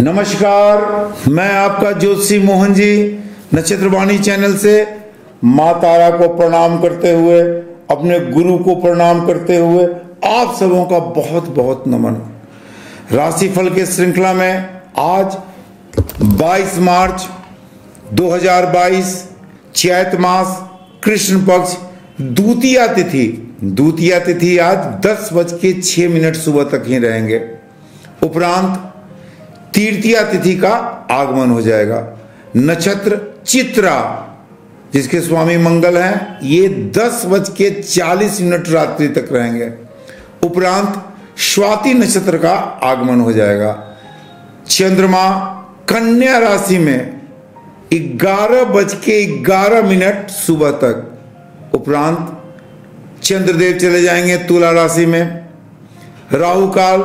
नमस्कार, मैं आपका ज्योतिषी मोहन जी, नक्षत्रवाणी चैनल से माँ तारा को प्रणाम करते हुए, अपने गुरु को प्रणाम करते हुए आप सबों का बहुत बहुत नमन। राशिफल के श्रृंखला में आज 22 मार्च 2022 चैत मास, कृष्ण पक्ष, द्वितीय तिथि। द्वितीय तिथि आज दस बज के छह मिनट सुबह तक ही रहेंगे। उपरांत तृतीया तिथि का आगमन हो जाएगा। नक्षत्र चित्रा, जिसके स्वामी मंगल हैं, ये दस बज के चालीस मिनट रात्रि तक रहेंगे। उपरांत स्वाति नक्षत्र का आगमन हो जाएगा। चंद्रमा कन्या राशि में ग्यारह बज के ग्यारह मिनट सुबह तक। उपरांत चंद्रदेव चले जाएँगे तुला राशि में। राहु काल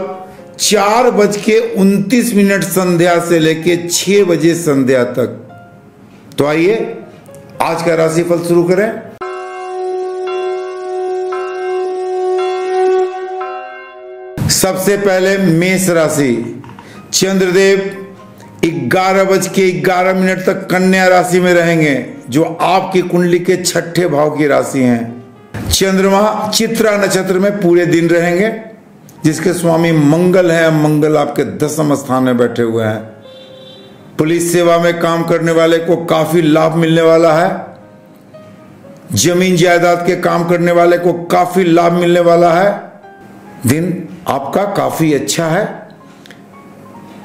चार बज के उनतीस मिनट संध्या से लेके छह बजे संध्या तक। तो आइए, आज का राशिफल शुरू करें। सबसे पहले मेष राशि। चंद्रदेव ग्यारह बज के ग्यारह मिनट तक कन्या राशि में रहेंगे, जो आपकी कुंडली के छठे भाव की राशि हैं। चंद्रमा चित्रा नक्षत्र में पूरे दिन रहेंगे। जिसके स्वामी मंगल है। मंगल आपके दसम स्थान में बैठे हुए हैं। पुलिस सेवा में काम करने वाले को काफ़ी लाभ मिलने वाला है। ज़मीन जायदाद के काम करने वाले को काफ़ी लाभ मिलने वाला है। दिन आपका काफ़ी अच्छा है।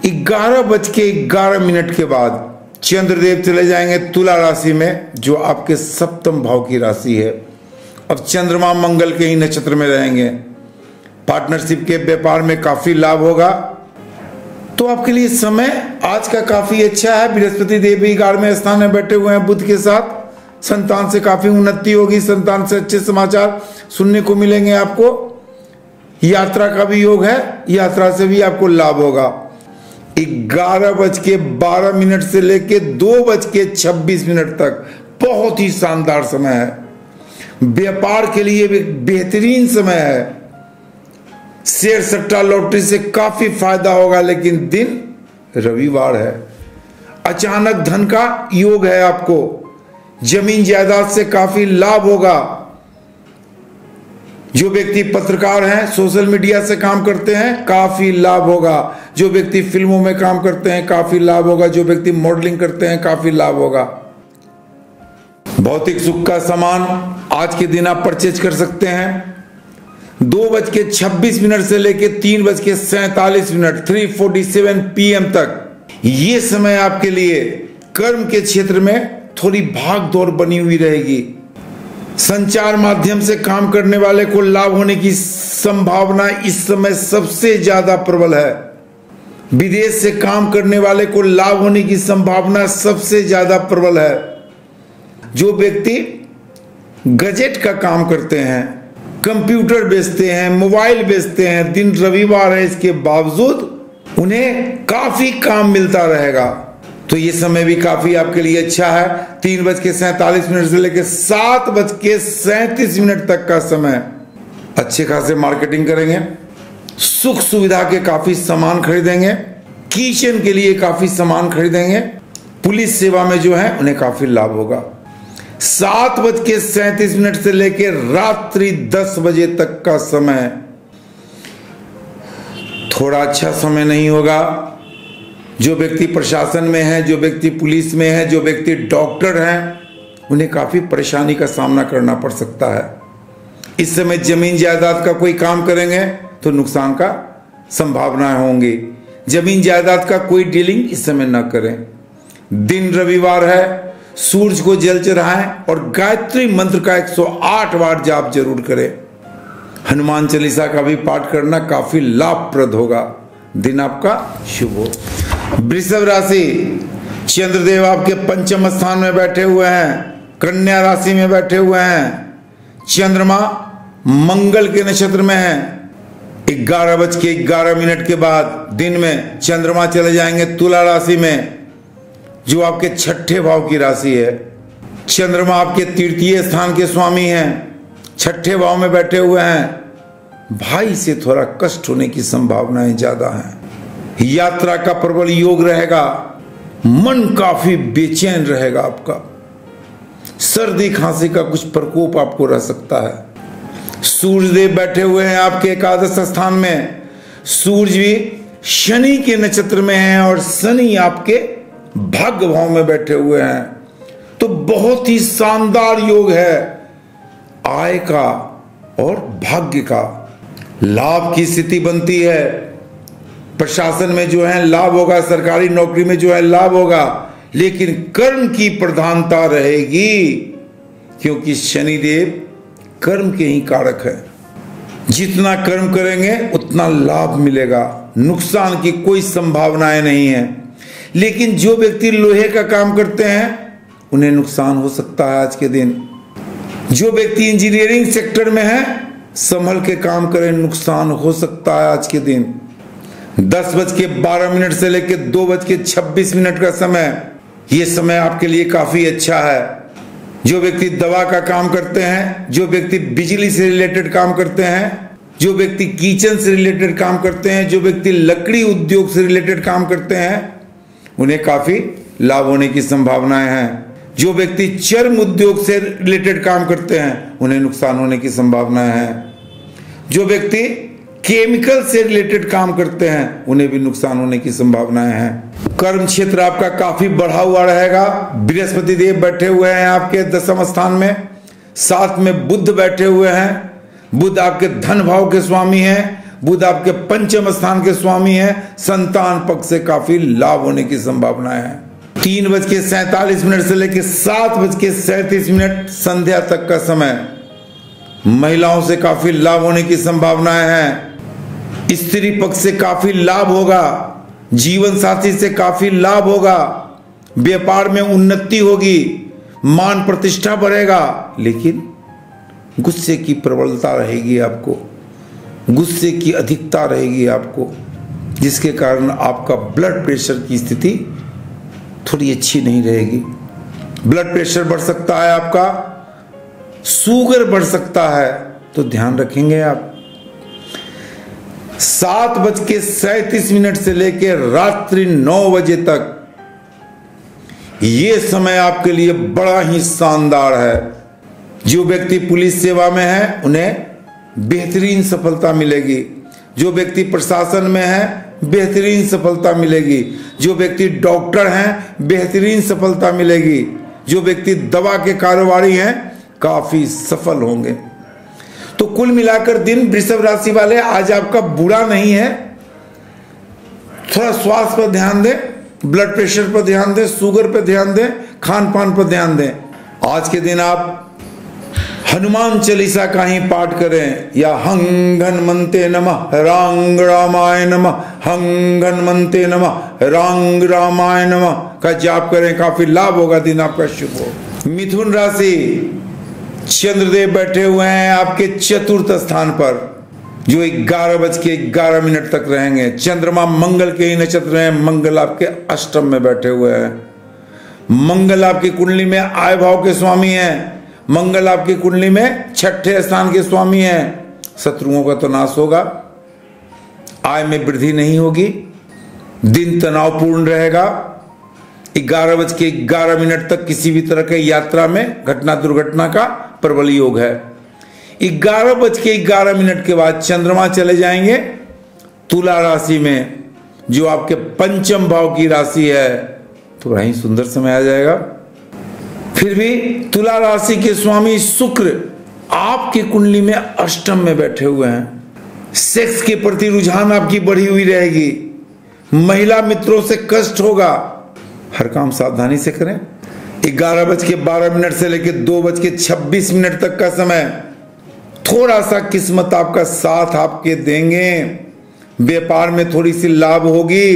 ग्यारह बज के ग्यारह मिनट के बाद चंद्रदेव चले जाएँगे तुला राशि में, जो आपके सप्तम भाव की राशि है। अब चंद्रमा मंगल के ही नक्षत्र में रहेंगे। पार्टनरशिप के व्यापार में काफ़ी लाभ होगा। तो आपके लिए समय आज का काफ़ी अच्छा है। बृहस्पति देवी ग्यारहवें स्थान में बैठे हुए हैं बुद्ध के साथ। संतान से काफ़ी उन्नति होगी। संतान से अच्छे समाचार सुनने को मिलेंगे आपको। यात्रा का भी योग है। यात्रा से भी आपको लाभ होगा। ग्यारह बज के बारह मिनट से लेके दो बज के छब्बीस मिनट तक बहुत ही शानदार समय है। व्यापार के लिए भी बेहतरीन समय है। शेयर सट्टा लॉटरी से काफ़ी फ़ायदा होगा, लेकिन दिन रविवार है। अचानक धन का योग है आपको। ज़मीन जायदाद से काफ़ी लाभ होगा। जो व्यक्ति पत्रकार हैं, सोशल मीडिया से काम करते हैं, काफ़ी लाभ होगा। जो व्यक्ति फ़िल्मों में काम करते हैं, काफ़ी लाभ होगा। जो व्यक्ति मॉडलिंग करते हैं, काफ़ी लाभ होगा। भौतिक सुख का सामान आज के दिन आप परचेज कर सकते हैं। दो बज के छब्बीस मिनट से लेकर तीन बज के सैतालीस minute three forty seven PM तक। ये समय आपके लिए कर्म के क्षेत्र में थोड़ी भाग दौड़ बनी हुई रहेगी। संचार माध्यम से काम करने वाले को लाभ होने की संभावना इस समय सबसे ज़्यादा प्रबल है। विदेश से काम करने वाले को लाभ होने की संभावना सबसे ज़्यादा प्रबल है। जो व्यक्ति गजेट का काम करते हैं कंप्यूटर बेचते हैं, मोबाइल बेचते हैं, दिन रविवार है, इसके बावजूद उन्हें काफ़ी काम मिलता रहेगा। तो ये समय भी काफ़ी आपके लिए अच्छा है। तीन बज के सैतालीस मिनट से लेकर सात बज के सैतीस मिनट तक का समय। अच्छे खासे मार्केटिंग करेंगे। सुख सुविधा के काफ़ी सामान खरीदेंगे। किचन के लिए काफ़ी सामान खरीदेंगे। पुलिस सेवा में जो है, उन्हें काफ़ी लाभ होगा। सात बज के सैतीस मिनट से लेकर रात्रि दस बजे तक का समय। थोड़ा अच्छा समय नहीं होगा। जो व्यक्ति प्रशासन में है, जो व्यक्ति पुलिस में है, जो व्यक्ति डॉक्टर हैं, उन्हें काफ़ी परेशानी का सामना करना पड़ सकता है। इस समय ज़मीन जायदाद का कोई काम करेंगे तो नुकसान का संभावनाएँ होंगी। ज़मीन जायदाद का कोई डीलिंग इस समय न करें। दिन रविवार है सूरज को जल चढ़ाएँ और गायत्री मंत्र का 108 बार जाप ज़रूर करें। हनुमान चालीसा का भी पाठ करना काफ़ी लाभप्रद होगा। दिन आपका शुभ हो। वृषभ राशि, चंद्रदेव आपके पंचम स्थान में बैठे हुए हैं, कन्या राशि में बैठे हुए हैं। चंद्रमा मंगल के नक्षत्र में है। ग्यारह बज के ग्यारह मिनट के बाद दिन में चंद्रमा चले जाएँगे तुला राशि में। जो आपके छठे भाव की राशि है, चंद्रमा आपके तृतीय स्थान के स्वामी हैं, छठे भाव में बैठे हुए हैं, भाई से थोड़ा कष्ट होने की संभावनाएँ ज़्यादा हैं। यात्रा का प्रबल योग रहेगा, मन काफ़ी बेचैन रहेगा आपका। सर्दी खांसी का कुछ प्रकोप आपको रह सकता है। सूर्यदेव बैठे हुए हैं आपके एकादश स्थान में। सूर्य भी शनि के नक्षत्र में है और शनि आपके भाग्य भाव में बैठे हुए हैं। तो बहुत ही शानदार योग है। आय का और भाग्य का लाभ की स्थिति बनती है। प्रशासन में जो है लाभ होगा, सरकारी नौकरी में जो है लाभ होगा, लेकिन कर्म की प्रधानता रहेगी, क्योंकि शनिदेव कर्म के ही कारक है। जितना कर्म करेंगे, उतना लाभ मिलेगा। नुकसान की कोई संभावनाएँ नहीं है। लेकिन जो व्यक्ति लोहे का काम करते हैं, उन्हें नुकसान हो सकता है आज के दिन। जो व्यक्ति इंजीनियरिंग सेक्टर में है, संभल के काम करें, नुकसान हो सकता है आज के दिन। दस बज के बारह मिनट से लेकर दो बज के छब्बीस मिनट का समय, ये समय आपके लिए काफ़ी अच्छा है। जो व्यक्ति दवा का काम करते हैं, जो व्यक्ति बिजली से रिलेटेड काम करते हैं, जो व्यक्ति किचन से रिलेटेड काम करते हैं, जो व्यक्ति लकड़ी उद्योग से रिलेटेड काम करते हैं उन्हें काफ़ी लाभ होने की संभावनाएँ हैं। जो व्यक्ति चर्म उद्योग से रिलेटेड काम करते हैं, उन्हें नुकसान होने की संभावनाएँ हैं। जो व्यक्ति केमिकल से रिलेटेड काम करते हैं, उन्हें भी नुकसान होने की संभावनाएँ हैं। कर्म क्षेत्र आपका काफ़ी बढ़ा हुआ रहेगा। बृहस्पति देव बैठे हुए हैं आपके दसम स्थान में। साथ में बुद्ध बैठे हुए हैं। बुद्ध आपके धन भाव के स्वामी हैं। बुद्ध आपके पंचम स्थान के स्वामी हैं। संतान पक्ष से काफ़ी लाभ होने की संभावनाएँ है। तीन बज के सैतालीस मिनट से लेकर सात बज के सैतीस मिनट संध्या तक का समय। महिलाओं से काफ़ी लाभ होने की संभावनाएँ हैं। स्त्री पक्ष से काफ़ी लाभ होगा। जीवन साथी से काफ़ी लाभ होगा। व्यापार में उन्नति होगी। मान प्रतिष्ठा बढ़ेगा। लेकिन गुस्से की प्रबलता रहेगी आपको। गुस्से की अधिकता रहेगी आपको, जिसके कारण आपका ब्लड प्रेशर की स्थिति थोड़ी अच्छी नहीं रहेगी। ब्लड प्रेशर बढ़ सकता है आपका शुगर बढ़ सकता है तो ध्यान रखेंगे आप। सात बज के सैतीस मिनट से लेकर रात्रि नौ बजे तक यह समय आपके लिए बड़ा ही शानदार है। जो व्यक्ति पुलिस सेवा में है, उन्हें बेहतरीन सफलता मिलेगी। जो व्यक्ति प्रशासन में है, बेहतरीन सफलता मिलेगी। जो व्यक्ति डॉक्टर हैं, बेहतरीन सफलता मिलेगी। जो व्यक्ति दवा के कारोबारी हैं, काफ़ी सफल होंगे। तो कुल मिलाकर दिन वृषभ राशि वाले, आज आपका बुरा नहीं है। थोड़ा स्वास्थ्य पर ध्यान दें ब्लड प्रेशर पर ध्यान दें शुगर पर ध्यान दें, खान पान पर ध्यान दें। आज के दिन आप हनुमान चालीसा का ही पाठ करें। या हंगन मनते नम, रांग रामाय नम, हंगन मनते नम, रांग रामाय नम। का जाप करें, काफ़ी लाभ होगा, दिन आपका शुभ हो। मिथुन राशि, चंद्रदेव बैठे हुए हैं आपके चतुर्थ स्थान पर, जो ग्यारह बज के ग्यारह मिनट तक रहेंगे। चंद्रमा मंगल के ही नक्षत्र हैं, मंगल आपके अष्टम में बैठे हुए हैं। मंगल आपकी कुंडली में आय भाव के स्वामी हैं। मंगल आपकी कुंडली में छठे स्थान के स्वामी हैं। शत्रुओं का तो नाश होगा। आय में वृद्धि नहीं होगी। दिन तनावपूर्ण रहेगा। ग्यारह बज के ग्यारह मिनट तक किसी भी तरह के यात्रा में घटना दुर्घटना का प्रबल योग है। ग्यारह बज के ग्यारह मिनट के बाद चंद्रमा चले जाएँगे। तुला राशि में जो आपके पंचम भाव की राशि है तो बड़ा ही सुंदर समय आ जाएगा। फिर भी तुला राशि के स्वामी शुक्र आपकी कुंडली में अष्टम में बैठे हुए हैं। सेक्स के प्रति रुझान आपकी बढ़ी हुई रहेगी। महिला मित्रों से कष्ट होगा। हर काम सावधानी से करें। ग्यारह बज के बारह मिनट से लेकर दो बज के छब्बीस मिनट तक का समय। थोड़ा सा किस्मत आपका साथ आपके देंगे। व्यापार में थोड़ी सी लाभ होगी,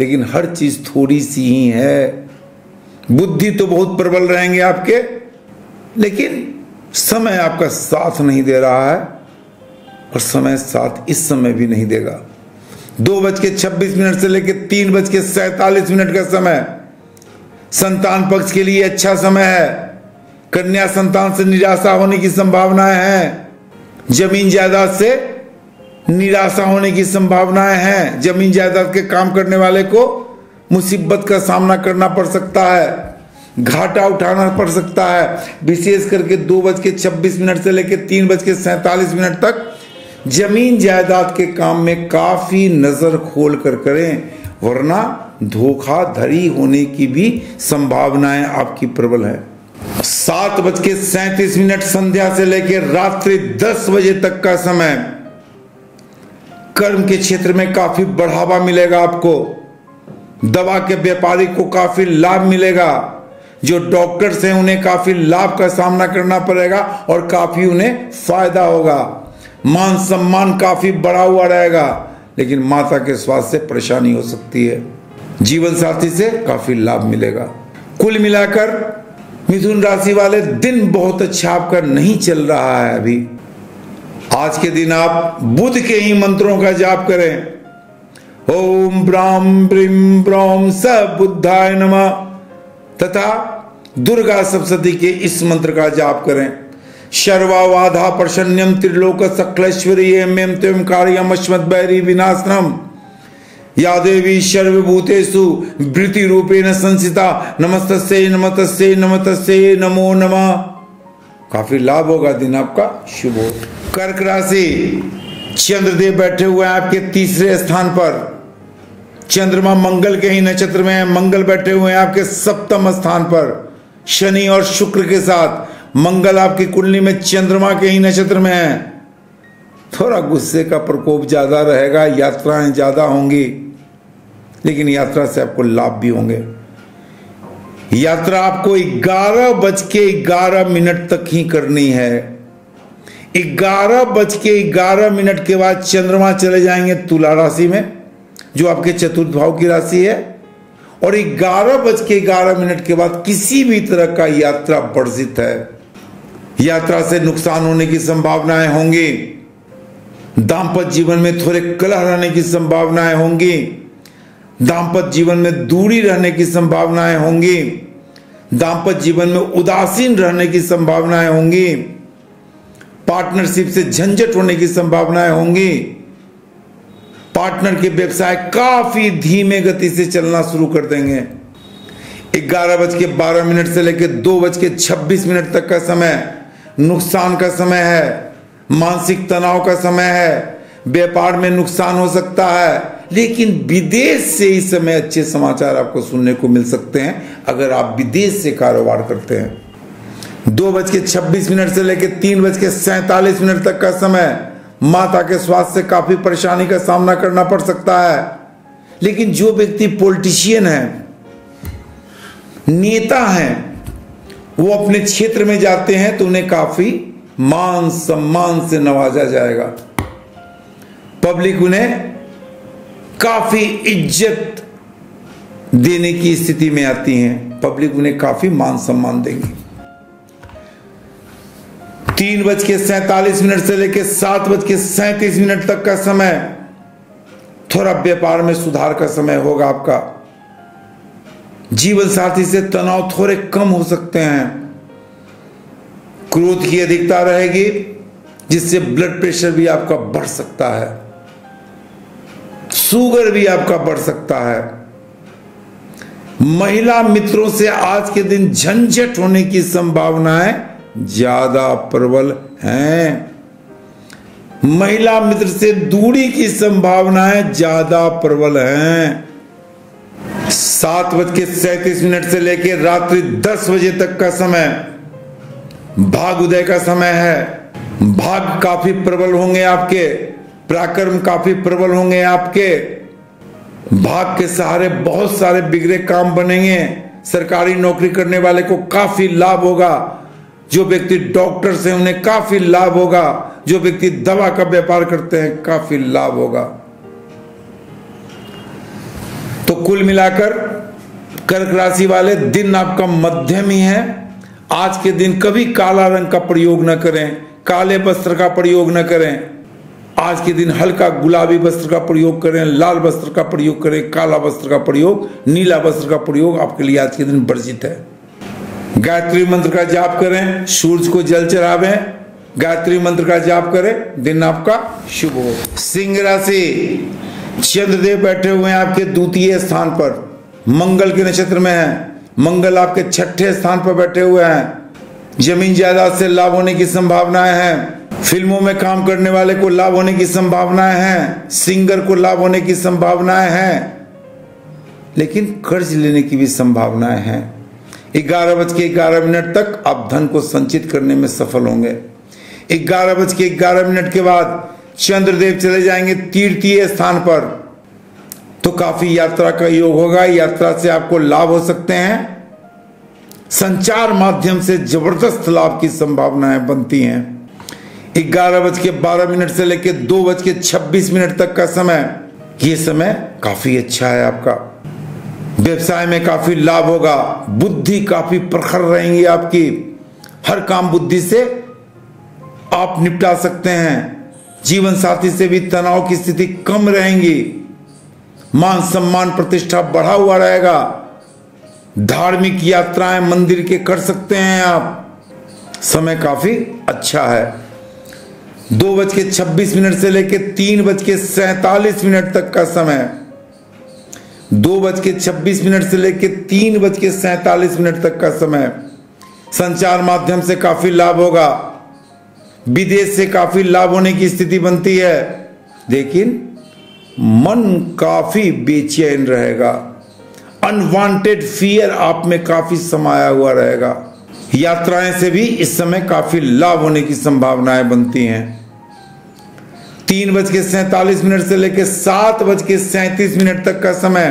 लेकिन हर चीज़ थोड़ी सी ही है। बुद्धि तो बहुत प्रबल रहेंगे आपके, लेकिन समय आपका साथ नहीं दे रहा है और समय साथ इस समय भी नहीं देगा। दो बज के छब्बीस मिनट से लेकर तीन बज के सैतालीस मिनट का समय। संतान पक्ष के लिए अच्छा समय है। कन्या संतान से निराशा होने की संभावनाएँ हैं। ज़मीन जायदाद से निराशा होने की संभावनाएँ हैं। ज़मीन जायदाद के काम करने वाले को मुसीबत का सामना करना पड़ सकता है, घाटा उठाना पड़ सकता है। विशेष करके दो बज के छब्बीस मिनट से लेकर तीन बज के सैतालीस मिनट तक ज़मीन जायदाद के काम में काफ़ी नज़र खोल कर करें, वरना धोखाधड़ी होने की भी संभावनाएँ आपकी प्रबल है। सात बज के सैतीस मिनट संध्या से लेकर रात्रि दस बजे तक का समय। कर्म के क्षेत्र में काफ़ी बढ़ावा मिलेगा आपको। दवा के व्यापारी को काफ़ी लाभ मिलेगा, जो डॉक्टर्स हैं, उन्हें काफ़ी लाभ का सामना करना पड़ेगा और काफ़ी उन्हें फ़ायदा होगा। मान सम्मान काफ़ी बढ़ा हुआ रहेगा, लेकिन माता के स्वास्थ्य से परेशानी हो सकती है। जीवन साथी से काफ़ी लाभ मिलेगा। कुल मिलाकर, मिथुन राशि वाले दिन बहुत अच्छा आपका नहीं चल रहा है अभी। आज के दिन आप बुद्ध के ही मंत्रों का जाप करें। ओम ब्राम ब्रीम ब्रोम स बुद्धाय नम। तथा दुर्गा सप्तती के इस मंत्र का जाप करें। शर्वावाधा प्रसन्नम त्रिलोक सकलेश्वरी मेम त्वम कार्यम अश्मत बैरी विनाशनम। या देवी सर्वभूतेषु वृत्ति रूपेण संसिता नमस्तस्य नमतस्य नमतस्य नमो नमः। काफ़ी लाभ होगा दिन आपका, शुभ हो। कर्क राशि, चंद्रदेव बैठे हुए हैं आपके तीसरे स्थान पर। चंद्रमा मंगल के ही नक्षत्र में है। मंगल बैठे हुए हैं आपके सप्तम स्थान पर। शनि और शुक्र के साथ। मंगल आपकी कुंडली में चंद्रमा के ही नक्षत्र में है। थोड़ा गुस्से का प्रकोप ज़्यादा रहेगा, यात्राएँ ज़्यादा होंगी। लेकिन यात्रा से आपको लाभ भी होंगे। यात्रा आपको ग्यारह बज के ग्यारह मिनट तक ही करनी है। ग्यारह बज के ग्यारह मिनट के बाद चंद्रमा चले जाएँगे तुला राशि में। जो आपके चतुर्थ भाव की राशि है, और ग्यारह बज के ग्यारह मिनट के बाद किसी भी तरह का यात्रा वर्जित है। यात्रा से नुकसान होने की संभावनाएँ होंगी। दाम्पत्य जीवन में थोड़े कलह रहने की संभावनाएँ होंगी। दाम्पत्य जीवन में दूरी रहने की संभावनाएँ होंगी। दाम्पत्य जीवन में उदासीन रहने की संभावनाएँ होंगी। पार्टनरशिप से झंझट होने की संभावनाएँ होंगी। पार्टनर के व्यवसाय काफ़ी धीमे गति से चलना शुरू कर देंगे। ग्यारह बज के बारह मिनट से लेकर दो बज के छब्बीस मिनट तक का समय नुकसान का समय है, मानसिक तनाव का समय है, व्यापार में नुकसान हो सकता है, लेकिन विदेश से इस समय अच्छे समाचार आपको सुनने को मिल सकते हैं, अगर आप विदेश से कारोबार करते हैं। दो बज के छब्बीस मिनट से लेकर तीन बज के सैतालीस मिनट तक का समय माता के स्वास्थ्य से काफ़ी परेशानी का सामना करना पड़ सकता है। लेकिन जो व्यक्ति पॉलिटिशियन है, नेता हैं, वो अपने क्षेत्र में जाते हैं तो उन्हें काफ़ी मान सम्मान से नवाजा जाएगा। पब्लिक उन्हें काफ़ी इज़्ज़त देने की स्थिति में आती है। पब्लिक उन्हें काफ़ी मान सम्मान देंगी। तीन बज के सैतालीस मिनट से लेकर सात बज के सैतीस मिनट तक का समय थोड़ा व्यापार में सुधार का समय होगा आपका। जीवन साथी से तनाव थोड़े कम हो सकते हैं। क्रोध की अधिकता रहेगी, जिससे ब्लड प्रेशर भी आपका बढ़ सकता है। शुगर भी आपका बढ़ सकता है। महिला मित्रों से आज के दिन झंझट होने की संभावनाएँ ज़्यादा प्रबल हैं। महिला मित्र से दूरी की संभावनाएँ ज़्यादा प्रबल हैं। सात बज के सैतीस मिनट से लेकर रात्रि दस बजे तक का समय, भाग उदय का समय है। भाग काफ़ी प्रबल होंगे आपके, पराक्रम काफ़ी प्रबल होंगे आपके। भाग के सहारे बहुत सारे बिगड़े काम बनेंगे। सरकारी नौकरी करने वाले को काफ़ी लाभ होगा। जो व्यक्ति डॉक्टर से उन्हें काफ़ी लाभ होगा, जो व्यक्ति दवा का व्यापार करते हैं, काफ़ी लाभ होगा। तो कुल मिलाकर कर्क राशि वाले दिन आपका मध्यम ही है। आज के दिन कभी काला रंग का प्रयोग न करें, काले वस्त्र का प्रयोग न करें। आज के दिन हल्का गुलाबी वस्त्र का प्रयोग करें, लाल वस्त्र का प्रयोग करें, काला वस्त्र का प्रयोग, नीला वस्त्र का प्रयोग आपके लिए आज के दिन वर्जित है। गायत्री मंत्र का जाप करें सूर्य को जल चढ़ावें, गायत्री मंत्र का जाप करें, दिन आपका शुभ हो। सिंह राशि, चंद्रदेव बैठे हुए हैं आपके द्वितीय स्थान पर। मंगल के नक्षत्र में है। मंगल आपके छठे स्थान पर बैठे हुए हैं। ज़मीन जायदाद से लाभ होने की संभावनाएँ हैं। फ़िल्मों में काम करने वाले को लाभ होने की संभावनाएँ हैं। सिंगर को लाभ होने की संभावनाएँ हैं। लेकिन कर्ज लेने की भी संभावनाएँ हैं। ग्यारह बज के ग्यारह मिनट तक आप धन को संचित करने में सफल होंगे। ग्यारह बज के ग्यारह मिनट के बाद चंद्रदेव चले जाएँगे तीर्थीय स्थान पर। तो काफ़ी यात्रा का योग होगा। यात्रा से आपको लाभ हो सकते हैं। संचार माध्यम से ज़बरदस्त लाभ की संभावनाएँ बनती हैं। ग्यारह बज के बारह मिनट से लेकर दो बज के छब्बीस मिनट तक का समय। ये समय काफ़ी अच्छा है आपका। व्यवसाय में काफ़ी लाभ होगा, बुद्धि काफ़ी प्रखर रहेंगी आपकी। हर काम बुद्धि से आप निपटा सकते हैं। जीवन साथी से भी तनाव की स्थिति कम रहेंगी। मान सम्मान प्रतिष्ठा बढ़ा हुआ रहेगा। धार्मिक यात्राएँ मंदिर के कर सकते हैं आप। समय काफ़ी अच्छा है। दो बज के छब्बीस मिनट से लेकर तीन बज के सैतालीस मिनट तक का समय। दो बज के छब्बीस मिनट से लेकर तीन बज के सैतालीस मिनट तक का समय संचार माध्यम से काफ़ी लाभ होगा। विदेश से काफ़ी लाभ होने की स्थिति बनती है। लेकिन मन काफ़ी बेचैन रहेगा। अनवांटेड फियर आप में काफ़ी समाया हुआ रहेगा। यात्राएँ से भी इस समय काफ़ी लाभ होने की संभावनाएँ बनती हैं। तीन बज के सैतालीस मिनट से लेकर सात बज के सैतीस मिनट तक का समय।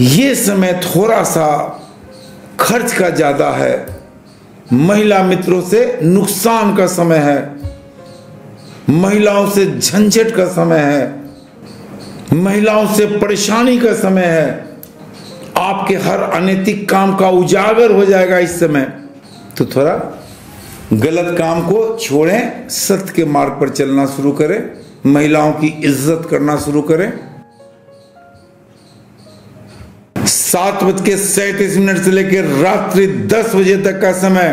ये समय थोड़ा सा खर्च का ज़्यादा है। महिला मित्रों से नुकसान का समय है। महिलाओं से झंझट का समय है। महिलाओं से परेशानी का समय है। आपके हर अनैतिक काम का उजागर हो जाएगा इस समय। तो थोड़ा गलत काम को छोड़ें, सत्य के मार्ग पर चलना शुरू करें। महिलाओं की इज़्ज़त करना शुरू करें। सात बज के सैतीस मिनट से लेकर रात्रि दस बजे तक का समय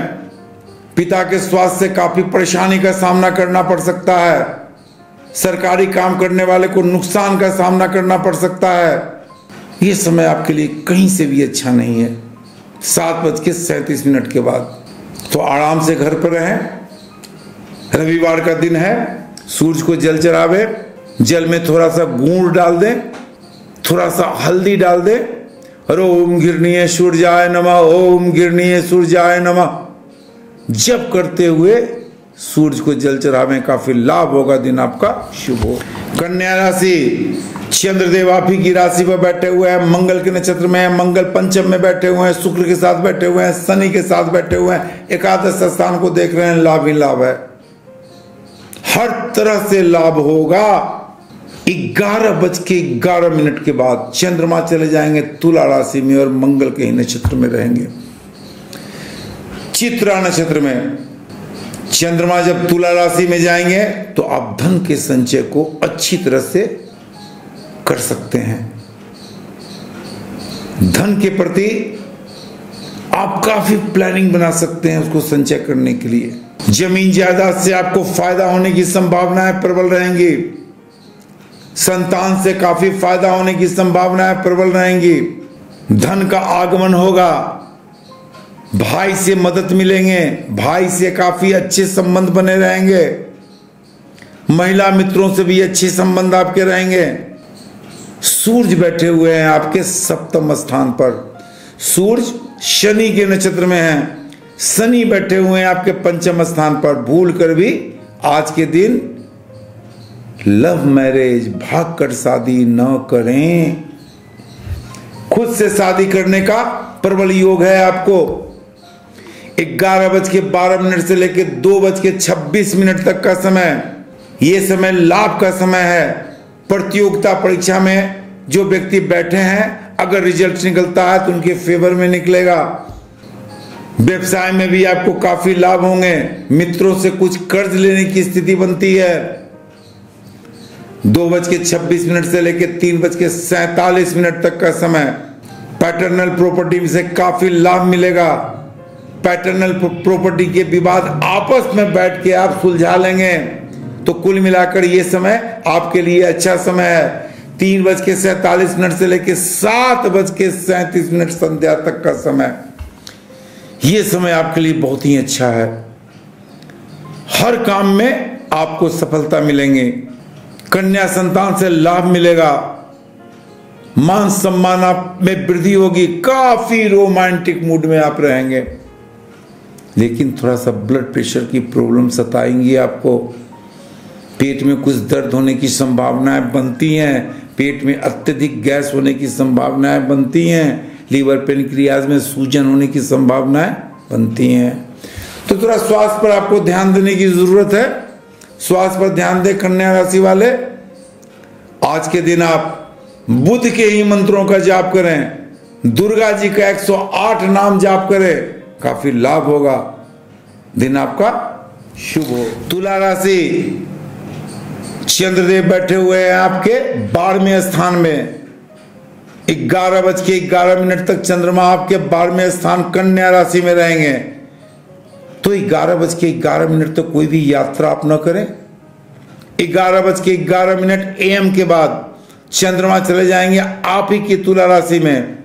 पिता के स्वास्थ्य से काफ़ी परेशानी का सामना करना पड़ सकता है। सरकारी काम करने वाले को नुकसान का सामना करना पड़ सकता है। ये समय आपके लिए कहीं से भी अच्छा नहीं है। सात बज के सैंतीस मिनट के बाद तो आराम से घर पर रहें। रविवार का दिन है। सूरज को जल चढ़ावे, जल में थोड़ा सा गुड़ डाल दें, थोड़ा सा हल्दी डाल दें, और ओम गिरनीय सूर्याय नमा, ओम गिरनीय सूर्याय नमा। जब करते हुए सूरज को जल चढ़ावे काफ़ी लाभ होगा, दिन आपका शुभ हो। कन्या राशि, चंद्रदेव आप ही की राशि पर बैठे हुए हैं, मंगल के नक्षत्र में है, मंगल पंचम में बैठे हुए हैं, शुक्र के साथ बैठे हुए हैं, शनि के साथ बैठे हुए हैं, एकादश स्थान को देख रहे हैं, लाभ ही लाभ है। हर तरह से लाभ होगा। ग्यारह बज के ग्यारह मिनट के बाद चंद्रमा चले जाएँगे तुला राशि में और मंगल के ही नक्षत्र में रहेंगे। चित्रा नक्षत्र में चंद्रमा जब तुला राशि में जाएँगे तो आप धन के संचय को अच्छी तरह से कर सकते हैं। धन के प्रति आप काफ़ी प्लानिंग बना सकते हैं उसको संचय करने के लिए। ज़मीन जायदाद से आपको फ़ायदा होने की संभावनाएँ प्रबल रहेंगी। संतान से काफ़ी फ़ायदा होने की संभावनाएँ प्रबल रहेंगी। धन का आगमन होगा। भाई से मदद मिलेंगे। भाई से काफ़ी अच्छे संबंध बने रहेंगे। महिला मित्रों से भी अच्छे संबंध आपके रहेंगे। सूरज बैठे हुए हैं आपके सप्तम स्थान पर। सूरज शनि के नक्षत्र में है। शनि बैठे हुए हैं आपके पंचम स्थान पर। भूल कर भी आज के दिन लव मैरिज भाग कर शादी न करें। खुद से शादी करने का प्रबल योग है आपको। ग्यारह बज के बारह मिनट से लेकर दो बज के छब्बीस मिनट तक का समय। ये समय लाभ का समय है। प्रतियोगिता परीक्षा में जो व्यक्ति बैठे हैं, अगर रिज़ल्ट निकलता है तो उनके फेवर में निकलेगा। व्यवसाय में भी आपको काफ़ी लाभ होंगे। मित्रों से कुछ कर्ज लेने की स्थिति बनती है। दो बज के छब्बीस मिनट से लेकर तीन बज के सैतालीस मिनट तक का समय। पैटर्नल प्रॉपर्टी से काफ़ी लाभ मिलेगा। पैटर्नल प्रॉपर्टी के विवाद आपस में बैठ के आप सुलझा लेंगे। तो कुल मिलाकर ये समय आपके लिए अच्छा समय है। तीन बज के सैतालीस मिनट से लेकर सात बज के सैतीस मिनट संध्या तक का समय। ये समय आपके लिए बहुत ही अच्छा है। हर काम में आपको सफलता मिलेंगे। कन्या संतान से लाभ मिलेगा। मान सम्मान आप में वृद्धि होगी। काफ़ी रोमांटिक मूड में आप रहेंगे। लेकिन थोड़ा सा ब्लड प्रेशर की प्रॉब्लम सताएँगी आपको। पेट में कुछ दर्द होने की संभावनाएँ बनती हैं। पेट में अत्यधिक गैस होने की संभावनाएँ बनती हैं। लीवर, पेनक्रियाज में सूजन होने की संभावनाएँ बनती हैं। तो थोड़ा स्वास्थ्य पर आपको ध्यान देने की ज़रूरत है। स्वास्थ्य पर ध्यान दे कन्या राशि वाले। आज के दिन आप बुद्ध के ही मंत्रों का जाप करें। दुर्गा जी का 108 नाम जाप करें। काफ़ी लाभ होगा। दिन आपका शुभ हो। तुला राशि। चंद्रदेव बैठे हुए हैं आपके बारहवें स्थान में। ग्यारह बज के ग्यारह मिनट तक चंद्रमा आपके बारहवें स्थान कन्या राशि में रहेंगे। तो ग्यारह बज के ग्यारह मिनट तक कोई भी यात्रा आप न करें। ग्यारह बज के ग्यारह मिनट एम के बाद चंद्रमा चले जाएँगे आप ही की तुला राशि में।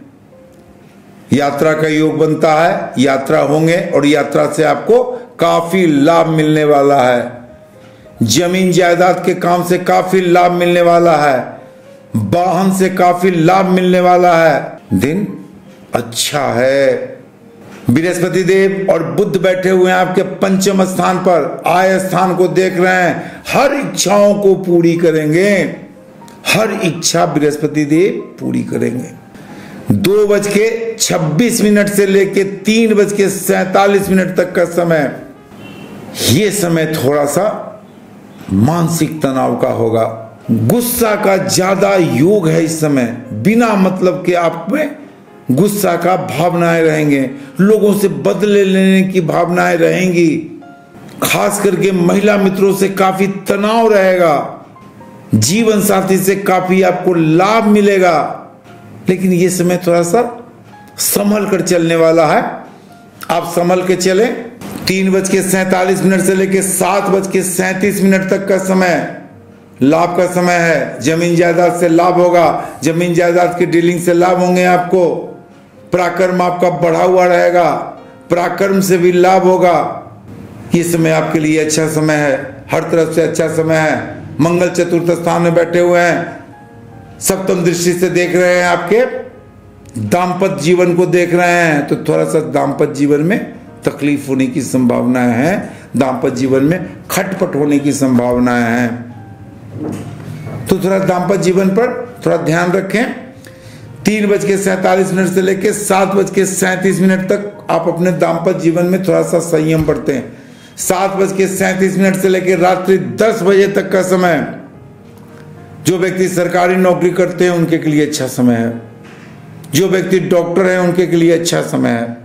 यात्रा का योग बनता है, यात्रा होंगे और यात्रा से आपको काफ़ी लाभ मिलने वाला है। ज़मीन जायदाद के काम से काफ़ी लाभ मिलने वाला है। वाहन से काफ़ी लाभ मिलने वाला है। दिन अच्छा है। बृहस्पति देव और बुद्ध बैठे हुए हैं आपके पंचम स्थान पर। आय स्थान को देख रहे हैं। हर इच्छाओं को पूरी करेंगे। हर इच्छा बृहस्पति देव पूरी करेंगे। दो बज के छब्बीस मिनट से लेके तीन बज के सैतालीस मिनट तक का समय। ये समय थोड़ा सा मानसिक तनाव का होगा। गुस्सा का ज़्यादा योग है इस समय। बिना मतलब के आप में गुस्सा का भावनाएँ रहेंगे। लोगों से बदले लेने की भावनाएँ रहेंगी। खास करके महिला मित्रों से काफ़ी तनाव रहेगा। जीवन साथी से काफ़ी आपको लाभ मिलेगा। लेकिन ये समय थोड़ा सा संभल कर चलने वाला है। आप संभल के चले। तीन बज के सैतालीस मिनट से लेकर सात बज के सैतीस मिनट तक का समय। लाभ का समय है। ज़मीन जायदाद से लाभ होगा। ज़मीन जायदाद की डीलिंग से लाभ होंगे आपको। पराक्रम आपका बढ़ा हुआ रहेगा। पराक्रम से भी लाभ होगा। ये समय आपके लिए अच्छा समय है। हर तरफ़ से अच्छा समय है। मंगल चतुर्थ स्थान में बैठे हुए हैं। सप्तम दृष्टि से देख रहे हैं आपके। दाम्पत्य जीवन को देख रहे हैं। तो थोड़ा सा दाम्पत्य जीवन में तकलीफ़ होने की संभावनाएँ हैं। दाम्पत्य जीवन में खटपट होने की संभावनाएँ हैं। तो थोड़ा दाम्पत्य जीवन पर थोड़ा ध्यान रखें। तीन बज के सैतालीस मिनट से लेकर सात बज के सैंतीस मिनट तक आप अपने दाम्पत्य जीवन में थोड़ा सा संयम बढ़ते हैं सात बज के सैंतीस मिनट से लेकर रात्रि दस बजे तक का समय। जो व्यक्ति सरकारी नौकरी करते हैं, उनके लिए अच्छा समय है। जो व्यक्ति डॉक्टर है, उनके लिए अच्छा समय है।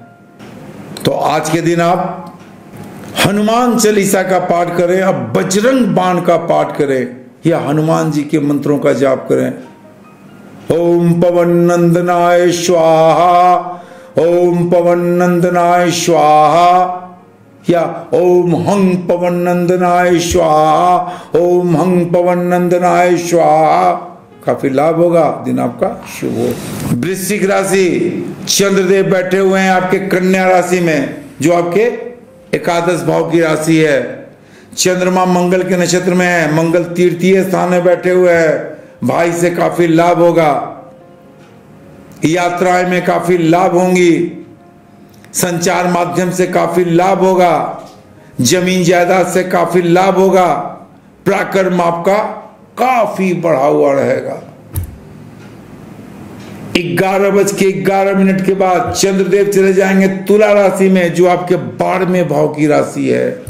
तो आज के दिन आप हनुमान चालीसा का पाठ करें, अब बजरंग बाण का पाठ करें। या हनुमान जी के मंत्रों का जाप करें। ओम पवन नंदनाय स्वाहा, ओम पवन नंदनाय स्वाहा, या ओम हंग पवन नंदनाय स्वाहा, ओम हंग पवन नंदनाय स्वाहा। काफ़ी लाभ होगा दिन आपका, शुभ हो। वृश्चिक राशि, चंद्रदेव बैठे हुए हैं आपके कन्या राशि में, जो आपके एकादश भाव की राशि है। चंद्रमा मंगल के नक्षत्र में है। मंगल तीर्थीय स्थान में बैठे हुए हैं। भाई से काफ़ी लाभ होगा। यात्राएँ में काफ़ी लाभ होंगी। संचार माध्यम से काफ़ी लाभ होगा। ज़मीन जायदाद से काफ़ी लाभ होगा। पराक्रम आपका काफ़ी बढ़ा हुआ रहेगा। ग्यारह बज के ग्यारह मिनट के बाद चंद्रदेव चले जाएँगे तुला राशि में, जो आपके बारहवें भाव की राशि है।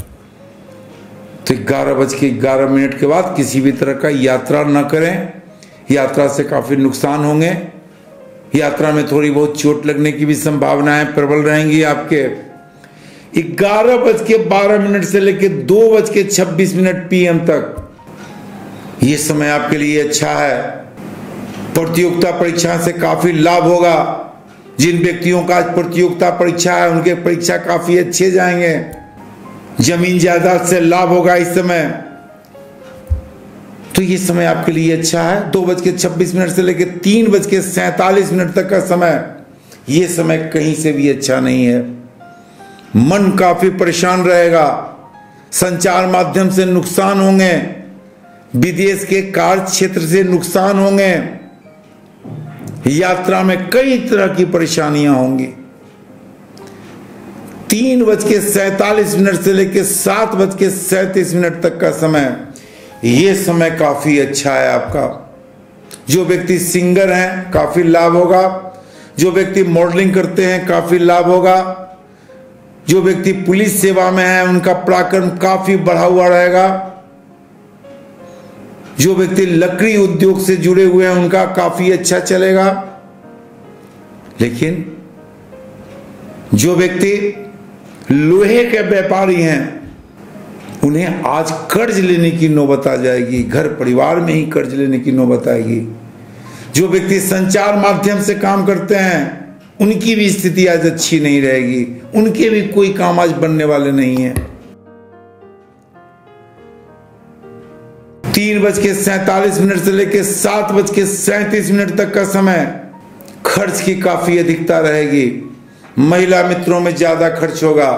तो ग्यारह बज के ग्यारह मिनट के बाद किसी भी तरह का यात्रा न करें। यात्रा से काफ़ी नुकसान होंगे। यात्रा में थोड़ी बहुत चोट लगने की भी संभावनाएँ प्रबल रहेंगी आपके। ग्यारह बज के बारह मिनट से लेकर दो बज के छब्बीस मिनट पीएम तक। ये समय आपके लिए अच्छा है। प्रतियोगिता परीक्षा से काफ़ी लाभ होगा। जिन व्यक्तियों का आज प्रतियोगिता परीक्षा है, उनके परीक्षा काफ़ी अच्छे जाएँगे। ज़मीन जायदाद से लाभ होगा इस समय। तो ये समय आपके लिए अच्छा है। दो बज के छब्बीस मिनट से लेकर तीन बज के सैतालीस मिनट तक का समय। ये समय कहीं से भी अच्छा नहीं है। मन काफ़ी परेशान रहेगा। संचार माध्यम से नुकसान होंगे। विदेश के कार्य क्षेत्र से नुकसान होंगे। यात्रा में कई तरह की परेशानियाँ होंगी। तीन बज के सैतालीस मिनट से लेकर सात बज के सैतीस मिनट तक का समय ये समय काफ़ी अच्छा है आपका। जो व्यक्ति सिंगर हैं, काफ़ी लाभ होगा। जो व्यक्ति मॉडलिंग करते हैं, काफ़ी लाभ होगा। जो व्यक्ति पुलिस सेवा में है, उनका पराक्रम काफ़ी बढ़ा हुआ रहेगा। जो व्यक्ति लकड़ी उद्योग से जुड़े हुए हैं, उनका काफ़ी अच्छा चलेगा। लेकिन जो व्यक्ति लोहे के व्यापारी हैं। उन्हें आज कर्ज लेने की नौबत आ जाएगी। घर परिवार में ही कर्ज लेने की नौबत आएगी। जो व्यक्ति संचार माध्यम से काम करते हैं, उनकी भी स्थिति आज अच्छी नहीं रहेगी। उनके भी कोई काम आज बनने वाले नहीं है। तीन बज के सैतालीस मिनट से लेकर सात बज के सैतीस मिनट तक का समय, खर्च की काफ़ी अधिकता रहेगी। महिला मित्रों में ज़्यादा खर्च होगा।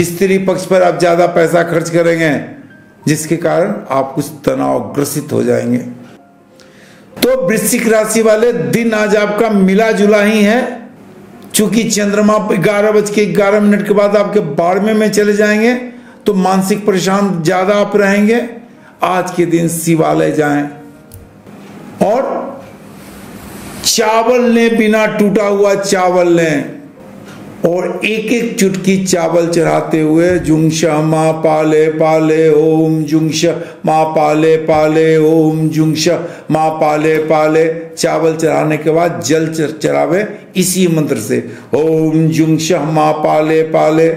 स्त्री पक्ष पर आप ज़्यादा पैसा खर्च करेंगे, जिसके कारण आप कुछ तनाव ग्रसित हो जाएँगे। तो वृश्चिक राशि वाले दिन आज आपका मिला जुला ही है। चूँकि चंद्रमा ग्यारह बज के ग्यारह मिनट के बाद आपके बारहवें में चले जाएँगे तो मानसिक परेशान ज़्यादा आप रहेंगे। आज के दिन शिवालय जाएँ। और चावल ने बिना टूटा हुआ चावल लें। और एक एक चुटकी चावल चढ़ाते हुए जुंश माँ पाले पाले ओम जुंश माँ पाले पाले ओम जुंश माँ पाले पाले। चावल चढ़ाने के बाद जल चढ़ावे इसी मंत्र से, ओम जुंश माँ पाले पाले।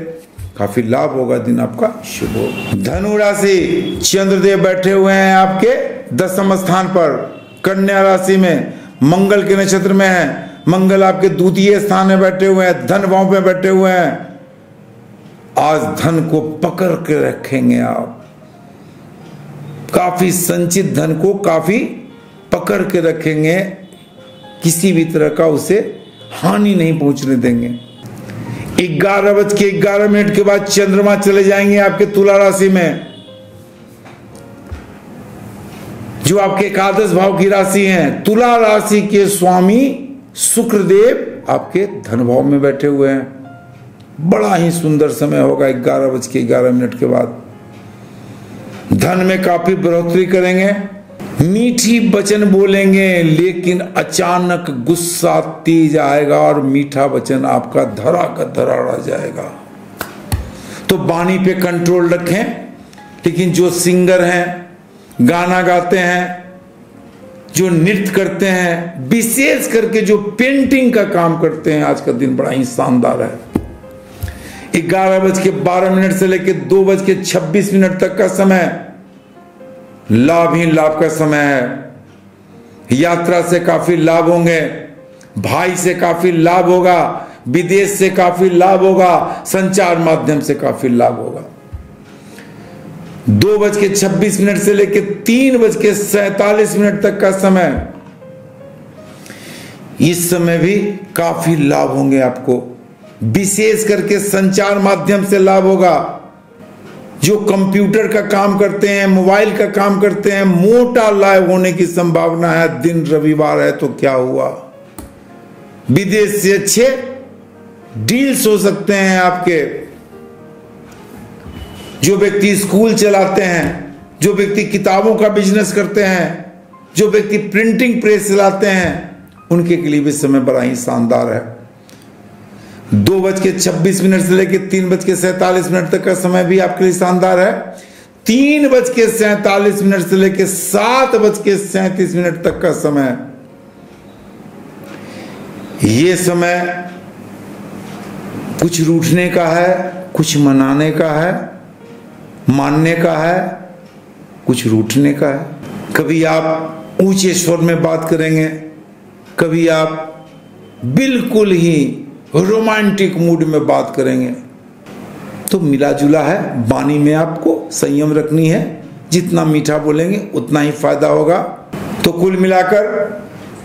काफ़ी लाभ होगा दिन आपका, शुभ हो। धनु राशि, चंद्रदेव बैठे हुए हैं आपके दसम स्थान पर, कन्या राशि में, मंगल के नक्षत्र में है। मंगल आपके द्वितीय स्थान में बैठे हुए हैं, धन भाव में बैठे हुए हैं। आज धन को पकड़ के रखेंगे आप। काफ़ी संचित धन को काफ़ी पकड़ के रखेंगे। किसी भी तरह का उसे हानि नहीं पहुँचने देंगे। ग्यारह बज के ग्यारह मिनट के बाद चंद्रमा चले जाएँगे आपके तुला राशि में। जो आपके एकादश भाव की राशि है, तुला राशि के स्वामी शुक्रदेव आपके धन भाव में बैठे हुए हैं। बड़ा ही सुंदर समय होगा ग्यारह बज के ग्यारह मिनट के बाद। धन में काफ़ी बढ़ोतरी करेंगे। मीठी वचन बोलेंगे, लेकिन अचानक गुस्सा तेज आएगा और मीठा वचन आपका धरा का धरा रह जाएगा। तो बाणी पे कंट्रोल रखें, लेकिन जो सिंगर हैं, गाना गाते हैं जो नृत्य करते हैं, विशेष करके जो पेंटिंग का काम करते हैं, आज का दिन बड़ा ही शानदार है। ग्यारह बज के बारह मिनट से लेकर दो बज के छब्बीस मिनट तक का समय लाभ ही लाभ का समय है। यात्रा से काफ़ी लाभ होंगे, भाई से काफ़ी लाभ होगा, विदेश से काफ़ी लाभ होगा, संचार माध्यम से काफ़ी लाभ होगा। दो बज के छब्बीस मिनट से लेकर तीन बज के सैतालीस मिनट तक का समय। इस समय भी काफ़ी लाभ होंगे आपको। विशेष करके संचार माध्यम से लाभ होगा। जो कंप्यूटर का काम करते हैं, मोबाइल का काम करते हैं, मोटा लाभ होने की संभावना है। दिन रविवार है तो क्या हुआ? विदेश से अच्छे डील्स हो सकते हैं आपके। जो व्यक्ति स्कूल चलाते हैं, जो व्यक्ति किताबों का बिज़नेस करते हैं, जो व्यक्ति प्रिंटिंग प्रेस चलाते हैं, उनके के लिए भी समय बड़ा ही शानदार है। दो बज के छब्बीस मिनट से लेकर तीन बज के सैतालीस मिनट तक का समय भी आपके लिए शानदार है। तीन बज के सैतालीस मिनट से लेकर सात बज के सैतीस मिनट तक का समय। ये समय कुछ रूठने का है, कुछ मनाने का है। मानने का है, कुछ रूठने का है। कभी आप ऊँचे स्वर में बात करेंगे, कभी आप बिल्कुल ही रोमांटिक मूड में बात करेंगे तो मिला जुला है बानी में आपको संयम रखनी है। जितना मीठा बोलेंगे, उतना ही फ़ायदा होगा। तो कुल मिलाकर,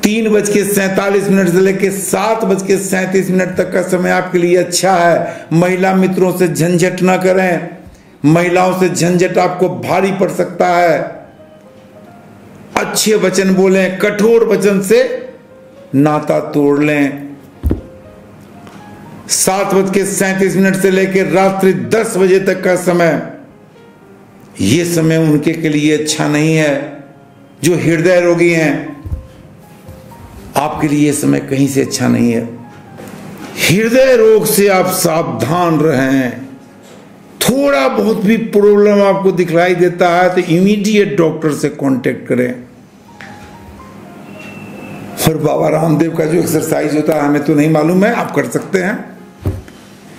तीन बज के सैतालीस मिनट से लेकर सात बज के सैंतीस मिनट तक का समय आपके लिए अच्छा है। महिला मित्रों से झंझट ना करें। महिलाओं से झंझट आपको भारी पड़ सकता है। अच्छे वचन बोलें, कठोर वचन से नाता तोड़ लें। सात बज के सैंतीस मिनट से लेकर रात्रि दस बजे तक का समय यह समय उनके के लिए अच्छा नहीं है। जो हृदय रोगी हैं, आपके लिए यह समय कहीं से अच्छा नहीं है। हृदय रोग से आप सावधान रहें। थोड़ा बहुत भी प्रॉब्लम आपको दिखलाई देता है तो इमीडिएट डॉक्टर से कांटेक्ट करें। और बाबा रामदेव का जो एक्सरसाइज होता है, हमें तो नहीं मालूम है, आप कर सकते हैं।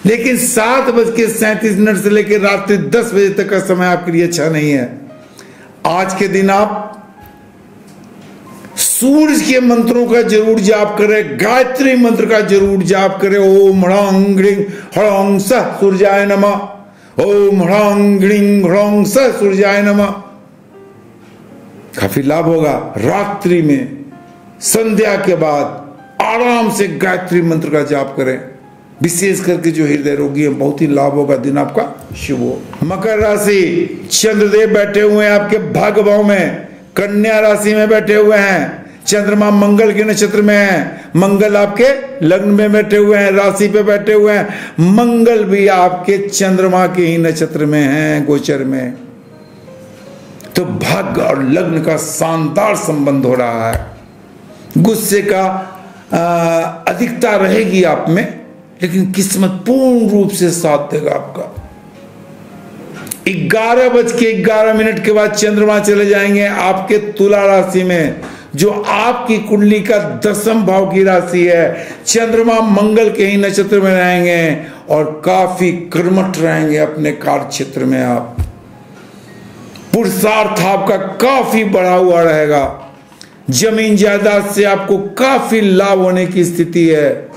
लेकिन सात बज के सैंतीस मिनट से लेकर रात्रि दस बजे तक का समय आपके लिए अच्छा नहीं है। आज के दिन आप सूर्य के मंत्रों का ज़रूर जाप करें, गायत्री मंत्र का ज़रूर जाप करें। ओम हड़ंग हड़ोंग सह सूर्याय नमा। ओम हड़ंग हड़ोंग सह सूर्याय नमा। काफ़ी लाभ होगा रात्रि में, संध्या के बाद आराम से गायत्री मंत्र का जाप करें। विशेष करके जो हृदय रोगी है, बहुत ही लाभ होगा दिन आपका शुभ हो। मकर राशि, चंद्रदेव बैठे हुए हैं आपके भाग्य भाव में, कन्या राशि में बैठे हुए हैं। चंद्रमा मंगल के नक्षत्र में है। मंगल आपके लग्न में बैठे हुए हैं, राशि पे बैठे हुए हैं। मंगल भी आपके चंद्रमा के ही नक्षत्र में है, गोचर में। तो भाग्य और लग्न का शानदार संबंध हो रहा है। गुस्से का अधिकता रहेगी आप में, लेकिन किस्मत पूर्ण रूप से साथ देगा आपका। ग्यारह बज के ग्यारह मिनट के बाद चंद्रमा चले जाएँगे आपके तुला राशि में। जो आपकी कुंडली का दसम भाव की राशि है, चंद्रमा मंगल के ही नक्षत्र में रहेंगे और काफ़ी कर्मठ रहेंगे अपने कार्य क्षेत्र में आप। पुरुषार्थ आपका काफ़ी बढ़ा हुआ रहेगा। ज़मीन जायदाद से आपको काफ़ी लाभ होने की स्थिति है।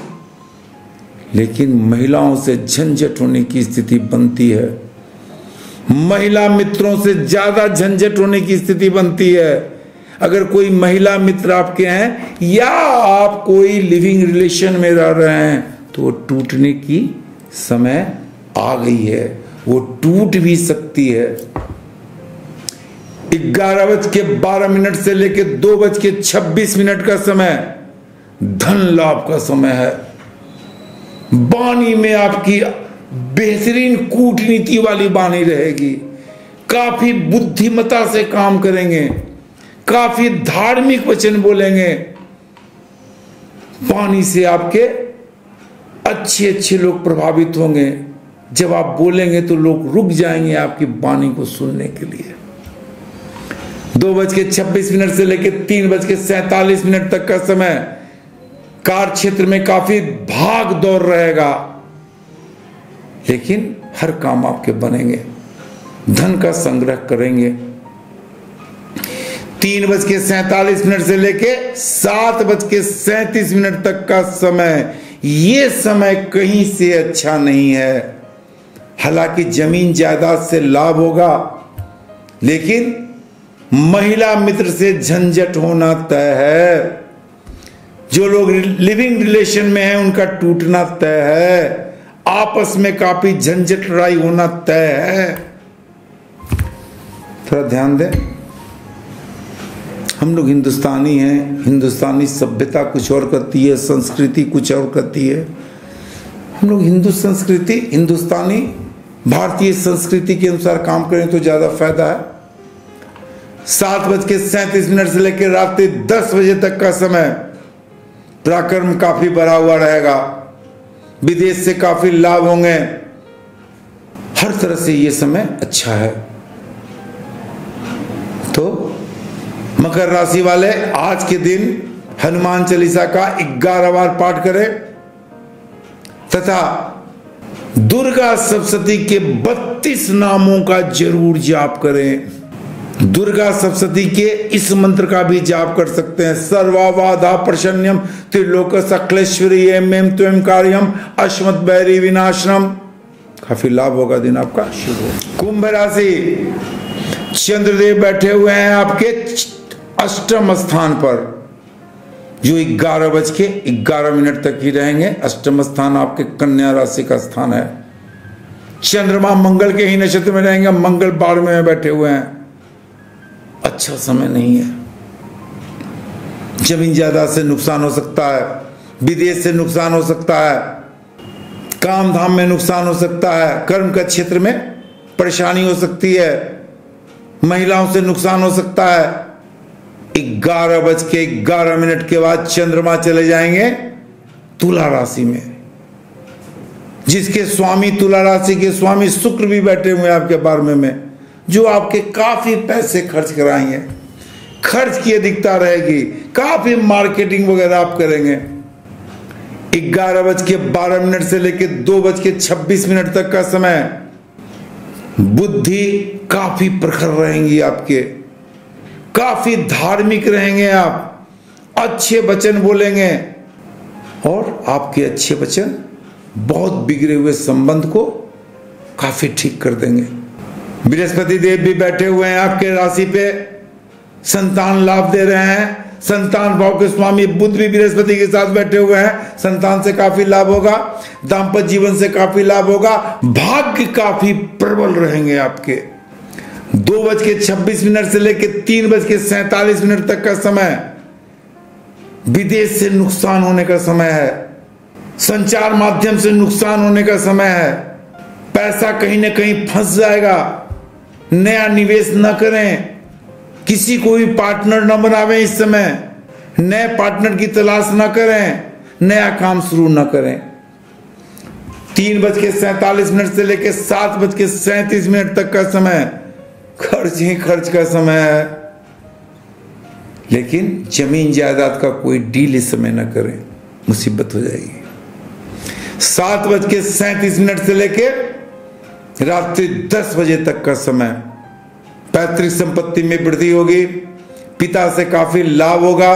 लेकिन महिलाओं से झंझट होने की स्थिति बनती है। महिला मित्रों से ज़्यादा झंझट होने की स्थिति बनती है। अगर कोई महिला मित्र आपके हैं या आप कोई लिविंग रिलेशन में रह रहे हैं तो वो टूटने की समय आ गई है। वो टूट भी सकती है। ग्यारह बज के बारह मिनट से लेकर दो बज के छब्बीस मिनट का समय, धन लाभ का समय है। बानी में आपकी बेहतरीन कूटनीति वाली बानी रहेगी। काफ़ी बुद्धिमता से काम करेंगे। काफ़ी धार्मिक वचन बोलेंगे। बानी से आपके अच्छे अच्छे लोग प्रभावित होंगे। जब आप बोलेंगे तो लोग रुक जाएँगे आपकी वाणी को सुनने के लिए। दो बज के छब्बीस मिनट से लेकर तीन बज के सैतालीस मिनट तक का समय। कार क्षेत्र में काफ़ी भाग दौड़ रहेगा। लेकिन हर काम आपके बनेंगे। धन का संग्रह करेंगे। तीन बज के सैतालीस मिनट से लेके सात बज के सैतीस मिनट तक का समय। ये समय कहीं से अच्छा नहीं है। हालाँकि ज़मीन जायदाद से लाभ होगा, लेकिन महिला मित्र से झंझट होना तय है। जो लोग लिविंग रिलेशन में हैं, उनका टूटना तय है। आपस में काफ़ी झंझट लड़ाई होना तय है। थोड़ा ध्यान दें। हम लोग हिंदुस्तानी हैं, हिंदुस्तानी सभ्यता कुछ और करती है, संस्कृति कुछ और करती है। हम लोग हिंदू संस्कृति, हिंदुस्तानी, भारतीय संस्कृति के अनुसार काम करें तो ज़्यादा फ़ायदा है। सात बज के सैंतीस मिनट से लेकर रात दस बजे तक का समय पराक्रम काफ़ी बढ़ा हुआ रहेगा। विदेश से काफ़ी लाभ होंगे। हर तरह से ये समय अच्छा है। तो मकर राशि वाले, आज के दिन हनुमान चालीसा का ग्यारह बार पाठ करें। तथा दुर्गा सप्तती के बत्तीस नामों का ज़रूर जाप करें। दुर्गा सप्तती के इस मंत्र का भी जाप कर सकते हैं। सर्वावाधा प्रसन्यम त्रिलोक सकलेश्वरी एम एम त्वम कार्यम अश्मत बैरी विनाशनम। काफ़ी लाभ होगा दिन आपका। शुभ कुंभ राशि, चंद्रदेव बैठे हुए हैं आपके। अष्टम स्थान पर। जो ग्यारह बज के ग्यारह मिनट तक ही रहेंगे, अष्टम स्थान आपके कन्या राशि का स्थान है। चंद्रमा मंगल के ही नक्षत्र में रहेंगे, मंगल बार में बैठे हुए हैं। अच्छा समय नहीं है। ज़मीन ज़्यादा से नुकसान हो सकता है, विदेश से नुकसान हो सकता है, काम धाम में नुकसान हो सकता है, कर्म का क्षेत्र में परेशानी हो सकती है, महिलाओं से नुकसान हो सकता है। ग्यारह बज के ग्यारह मिनट के बाद चंद्रमा चले जाएँगे तुला राशि में। जिसके स्वामी, तुला राशि के स्वामी शुक्र भी बैठे हुए आपके बारे में, जो आपके काफ़ी पैसे खर्च कराएँगे। खर्च की अधिकता रहेगी, काफ़ी मार्केटिंग वगैरह आप करेंगे। ग्यारह बज के बारह मिनट से लेकर दो बज के छब्बीस मिनट तक का समय बुद्धि काफ़ी प्रखर रहेंगी आपके। काफ़ी धार्मिक रहेंगे आप। अच्छे वचन बोलेंगे। और आपके अच्छे वचन बहुत बिगड़े हुए संबंध को काफ़ी ठीक कर देंगे। बृहस्पति देव भी बैठे हुए हैं आपके राशि पे। संतान लाभ दे रहे हैं। संतान भाव के स्वामी बुद्ध भी बृहस्पति के साथ बैठे हुए हैं। संतान से काफ़ी लाभ होगा। दाम्पत्य जीवन से काफ़ी लाभ होगा। भाग्य काफ़ी प्रबल रहेंगे आपके। दो बज के छब्बीस मिनट से लेकर तीन बज के सैतालीस मिनट तक का समय विदेश से नुकसान होने का समय है। संचार माध्यम से नुकसान होने का समय है। पैसा कहीं ना कहीं फंस जाएगा। नया निवेश न करें। किसी को भी पार्टनर न बनावे इस समय। नए पार्टनर की तलाश न करें। नया काम शुरू न करें। तीन बज के सैतालीस मिनट से लेकर सात बज के सैतीस मिनट तक का समय। खर्च ही खर्च का समय है। लेकिन ज़मीन जायदाद का कोई डील इस समय ना करें, मुसीबत हो जाएगी। सात बज के सैतीस मिनट से लेके रात्रि दस बजे तक का समय। पैतृक संपत्ति में वृद्धि होगी, पिता से काफ़ी लाभ होगा,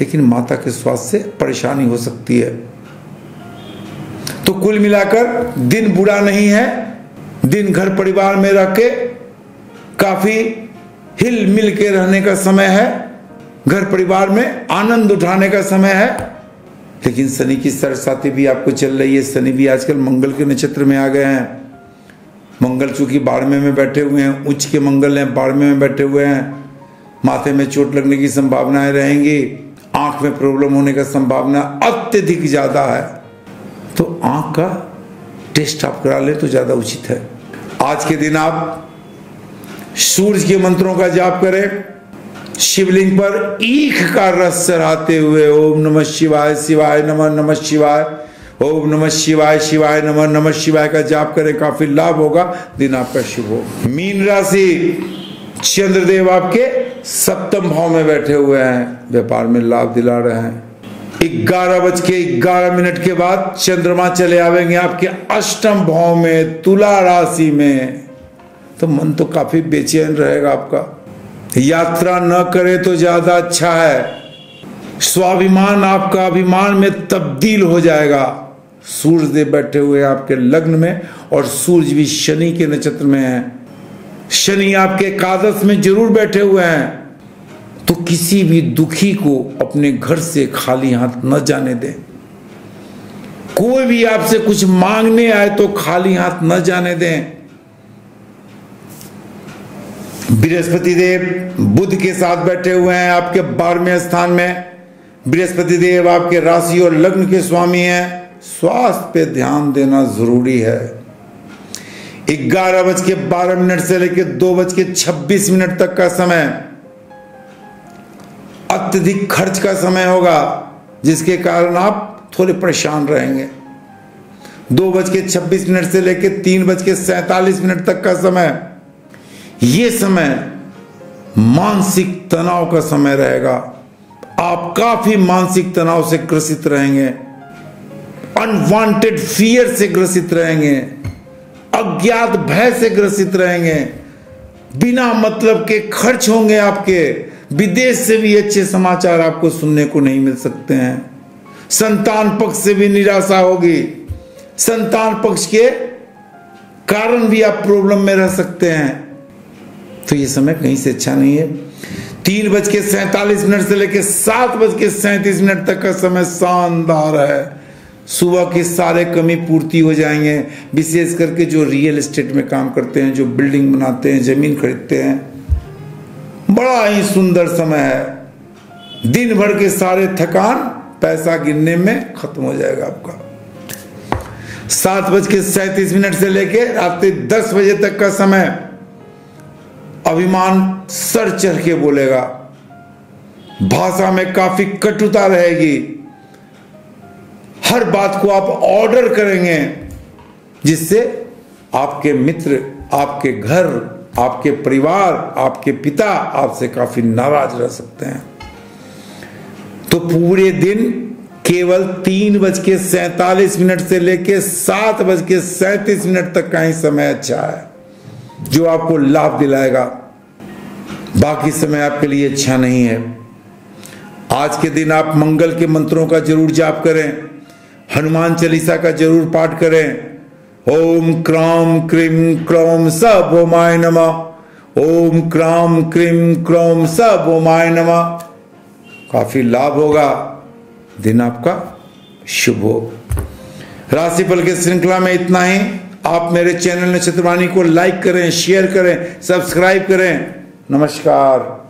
लेकिन माता के स्वास्थ्य से परेशानी हो सकती है। तो कुल मिलाकर दिन बुरा नहीं है, दिन घर परिवार में रह के काफ़ी हिल मिल के रहने का समय है, घर परिवार में आनंद उठाने का समय है। लेकिन शनि की सरसाती भी आपको चल रही है। शनि भी आजकल मंगल के नक्षत्र में आ गए हैं। मंगल चूँकि बाड़मे में बैठे हुए हैं, उच्च के मंगल हैं, बाड़मे में बैठे हुए हैं। माथे में चोट लगने की संभावनाएँ रहेंगी। आँख में प्रॉब्लम होने का संभावना अत्यधिक ज़्यादा है। तो आँख का टेस्ट आप करा ले तो ज़्यादा उचित है। आज के दिन आप सूर्य के मंत्रों का जाप करें। शिवलिंग पर ईख का रस चढ़ाते हुए ओम नमः शिवाय शिवाय नमः नमः शिवाय, ओम नमः शिवाय शिवाय नमः नमः शिवाय का जाप करें। काफ़ी लाभ होगा। दिन आपका शुभ हो। मीन राशि, चंद्रदेव आपके सप्तम भाव में बैठे हुए हैं। व्यापार में लाभ दिला रहे हैं। ग्यारह बज के ग्यारह मिनट के बाद चंद्रमा चले आवेंगे आपके अष्टम भाव में, तुला राशि में। तो मन तो काफ़ी बेचैन रहेगा आपका। यात्रा न करे तो ज़्यादा अच्छा है। स्वाभिमान आपका अभिमान में तब्दील हो जाएगा। सूर्य देव बैठे हुए आपके लग्न में और सूर्य भी शनि के नक्षत्र में है। शनि आपके कादश में ज़रूर बैठे हुए हैं। तो किसी भी दुखी को अपने घर से खाली हाथ न जाने दें। कोई भी आपसे कुछ मांगने आए तो खाली हाथ न जाने दें। बृहस्पति देव बुद्ध के साथ बैठे हुए हैं आपके बारहवें स्थान में। बृहस्पति देव आपके राशि और लग्न के स्वामी हैं। स्वास्थ्य पे ध्यान देना ज़रूरी है। ग्यारह बज के बारह मिनट से लेकर दो बज के छब्बीस मिनट तक का समय। अत्यधिक खर्च का समय होगा, जिसके कारण आप थोड़े परेशान रहेंगे। दो बज के छब्बीस मिनट से लेकर तीन बज के सैतालीस मिनट तक का समय। ये समय मानसिक तनाव का समय रहेगा। आप काफ़ी मानसिक तनाव से ग्रसित रहेंगे। अनवांटेड फियर से ग्रसित रहेंगे। अज्ञात भय से ग्रसित रहेंगे। बिना मतलब के खर्च होंगे आपके। विदेश से भी अच्छे समाचार आपको सुनने को नहीं मिल सकते हैं। संतान पक्ष से भी निराशा होगी। संतान पक्ष के कारण भी आप प्रॉब्लम में रह सकते हैं। तो ये समय कहीं से अच्छा नहीं है। तीन बज के सैतालीस मिनट से लेकर सात बज के सैंतीस मिनट तक का समय शानदार है। सुबह की सारे कमी पूर्ति हो जाएँगे। विशेष करके जो रियल एस्टेट में काम करते हैं, जो बिल्डिंग बनाते हैं, ज़मीन खरीदते हैं, बड़ा ही सुंदर समय है। दिन भर के सारे थकान पैसा गिनने में खत्म हो जाएगा आपका। सात बज के सैतीस मिनट से लेकर रात दस बजे तक का समय। अभिमान सर चढ़ के बोलेगा, भाषा में काफ़ी कटुता रहेगी। हर बात को आप ऑर्डर करेंगे, जिससे आपके मित्र, आपके घर, आपके परिवार, आपके पिता आपसे काफ़ी नाराज़ रह सकते हैं। तो पूरे दिन केवल तीन बज के सैतालीस मिनट से लेकर सात बज के सैतीस मिनट तक का ही समय अच्छा है, जो आपको लाभ दिलाएगा। बाकी समय आपके लिए अच्छा नहीं है। आज के दिन आप मंगल के मंत्रों का ज़रूर जाप करें, हनुमान चालीसा का ज़रूर पाठ करें। ओम क्राम क्रीम क्रोम स भोमाय नमा। ओम क्राम क्रीम क्रोम स भोमाय नमा। काफ़ी लाभ होगा, दिन आपका शुभ हो। राशिफल के श्रृंखला में इतना ही। आप मेरे चैनल नक्षत्रवाणी को लाइक करें, शेयर करें, सब्सक्राइब करें। नमस्कार।